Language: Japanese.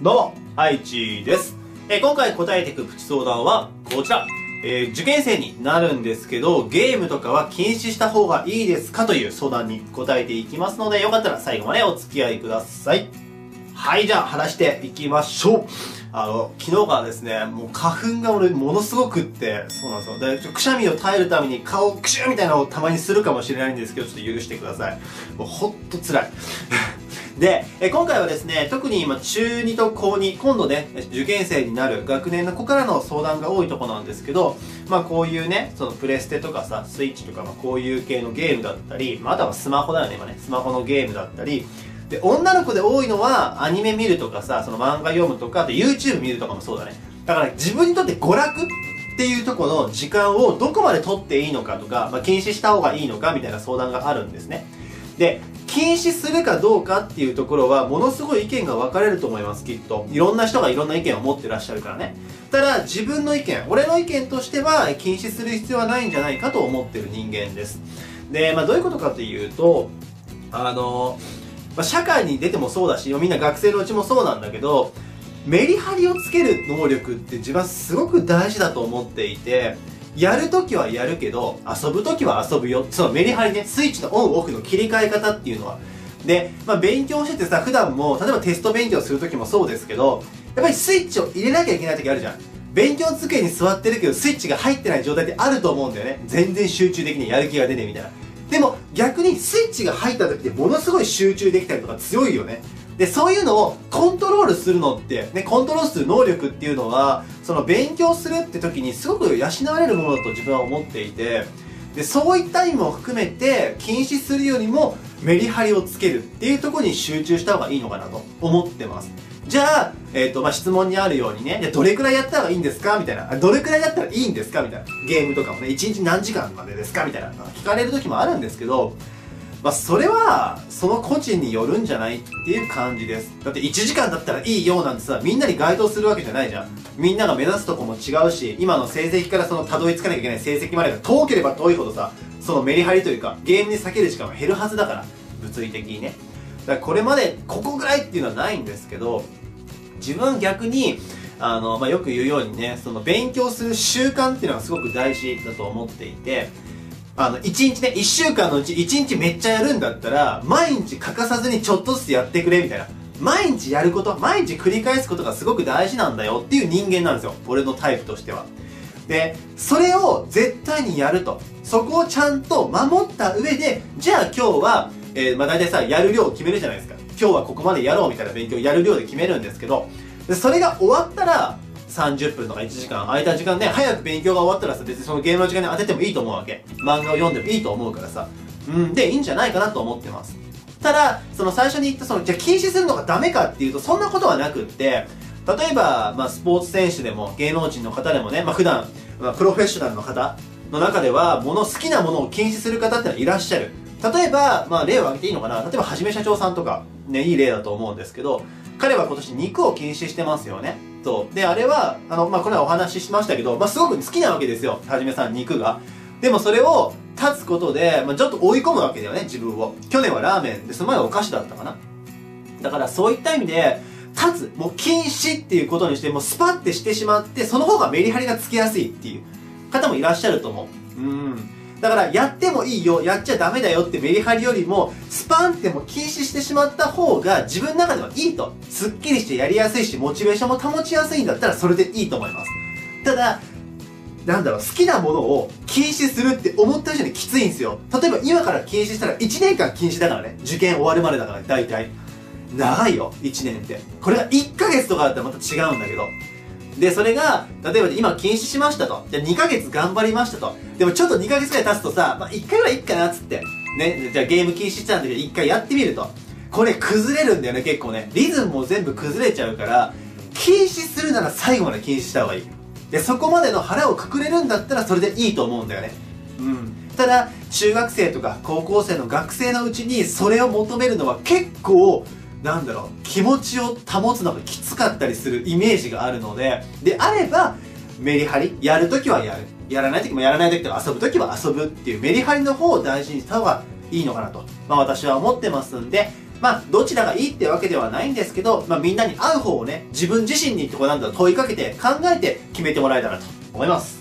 どうも、ハイチです。えー今回答えていくプチ相談はこちら。えー受験生になるんですけど、ゲームとかは禁止した方がいいですかという相談に答えていきますので、よかったら最後までお付き合いください。はい、じゃあ話していきましょう。あの、昨日からですね、もう花粉が俺ものすごくって、そうなんですよ。で、くしゃみを耐えるために顔クシューみたいなのをたまにするかもしれないんですけど、ちょっと許してください。もうほんと辛い。で、え今回はですね、特に今中2と高2、今度ね、受験生になる学年の子からの相談が多いとこなんですけど、まあこういうね、そのプレステとかさ、スイッチとか、まあこういう系のゲームだったり、まああとはスマホだよね、今ね、スマホのゲームだったり、で、女の子で多いのは、アニメ見るとかさ、その漫画読むとか、あと YouTube 見るとかもそうだね。だから自分にとって娯楽っていうところの時間をどこまで取っていいのかとか、まあ、禁止した方がいいのかみたいな相談があるんですね。で、禁止するかどうかっていうところは、ものすごい意見が分かれると思います、きっと。いろんな人がいろんな意見を持ってらっしゃるからね。ただ、自分の意見、俺の意見としては、禁止する必要はないんじゃないかと思ってる人間です。で、まあ、どういうことかというと、あの、まあ、社会に出てもそうだし、みんな学生のうちもそうなんだけど、メリハリをつける能力って自分はすごく大事だと思っていて、やるときはやるけど、遊ぶときは遊ぶよ。そのメリハリね、スイッチのオンオフの切り替え方っていうのは。で、まあ勉強しててさ、普段も、例えばテスト勉強するときもそうですけど、やっぱりスイッチを入れなきゃいけないときあるじゃん。勉強机に座ってるけど、スイッチが入ってない状態ってあると思うんだよね。全然集中できない、やる気が出ねえみたいな。でも逆にスイッチが入った時ってものすごい集中できたりとか強いよね。で、そういうのをコントロールするのって、ね、コントロールする能力っていうのは、その勉強するって時にすごく養われるものだと自分は思っていて、で、そういった意味も含めて、禁止するよりもメリハリをつけるっていうところに集中した方がいいのかなと思ってます。じゃあ、えっ、と、まあ、質問にあるようにね、じゃどれくらいやったらいいんですか？みたいな。どれくらいだったらいいんですか？みたいな。ゲームとかもね、1日何時間までですか？みたいな。聞かれる時もあるんですけど、まあ、それは、その個人によるんじゃないっていう感じです。だって1時間だったらいいよなんてさ、みんなに該当するわけじゃないじゃん。みんなが目指すとこも違うし、今の成績からそのたどり着かなきゃいけない成績までが遠ければ遠いほどさ、そのメリハリというか、ゲームに避ける時間は減るはずだから、物理的にね。だからこれまでここぐらいっていうのはないんですけど、自分逆に、あの、まあ、よく言うようにね、その勉強する習慣っていうのはすごく大事だと思っていて、あの、一日ね、一週間のうち一日めっちゃやるんだったら、毎日欠かさずにちょっとずつやってくれ、みたいな。毎日やること、毎日繰り返すことがすごく大事なんだよっていう人間なんですよ。俺のタイプとしては。で、それを絶対にやると。そこをちゃんと守った上で、じゃあ今日は、えー、まあ大体さ、やる量を決めるじゃないですか。今日はここまでやろうみたいな勉強やる量で決めるんですけど、それが終わったら、30分とか1時間空いた時間ね、早く勉強が終わったらさ、別にそのゲームの時間に当ててもいいと思うわけ。漫画を読んでもいいと思うからさ。うん、で、いいんじゃないかなと思ってます。ただ、その最初に言ったその、じゃあ禁止するのがダメかっていうと、そんなことはなくって、例えば、まあ、スポーツ選手でも、芸能人の方でもね、まあ、普段、まあ、プロフェッショナルの方の中では、もの、好きなものを禁止する方ってのはいらっしゃる。例えば、まあ、例を挙げていいのかな例えば、はじめ社長さんとか、ね、いい例だと思うんですけど、彼は今年肉を禁止してますよね。そう。で、あれは、あの、まあ、これはお話ししましたけど、まあ、すごく好きなわけですよ。はじめさん、肉が。でもそれを立つことで、まあ、ちょっと追い込むわけだよね、自分を。去年はラーメンで、その前はお菓子だったかな。だからそういった意味で、立つ、もう禁止っていうことにして、もうスパッてしてしまって、その方がメリハリがつきやすいっていう方もいらっしゃると思う。うん。だから、やってもいいよ、やっちゃダメだよってメリハリよりも、スパンっても禁止してしまった方が自分の中ではいいと。すっきりしてやりやすいし、モチベーションも保ちやすいんだったらそれでいいと思います。ただ、なんだろう、好きなものを禁止するって思った以上にきついんですよ。例えば今から禁止したら1年間禁止だからね。受験終わるまでだから、大体。長いよ、1年って。これが1ヶ月とかだったらまた違うんだけど。で、それが、例えば今禁止しましたと。じゃあ2ヶ月頑張りましたと。でもちょっと2ヶ月くらい経つとさ、まあ1回ぐらいいかなっつって。ね、じゃあゲーム禁止してたんだけど1回やってみると。これ崩れるんだよね、結構ね。リズムも全部崩れちゃうから、禁止するなら最後まで禁止した方がいい。で、そこまでの腹をくくれるんだったらそれでいいと思うんだよね。うん。ただ、中学生とか高校生の学生のうちにそれを求めるのは結構、なんだろう、気持ちを保つのがきつかったりするイメージがあるので、であれば、メリハリ、やるときはやる。やらないときもやらないときと遊ぶときは遊ぶっていうメリハリの方を大事にした方がいいのかなと、まあ私は思ってますんで、まあ、どちらがいいってわけではないんですけど、まあ、みんなに合う方をね、自分自身にこうなんだろう問いかけて考えて決めてもらえたらと思います。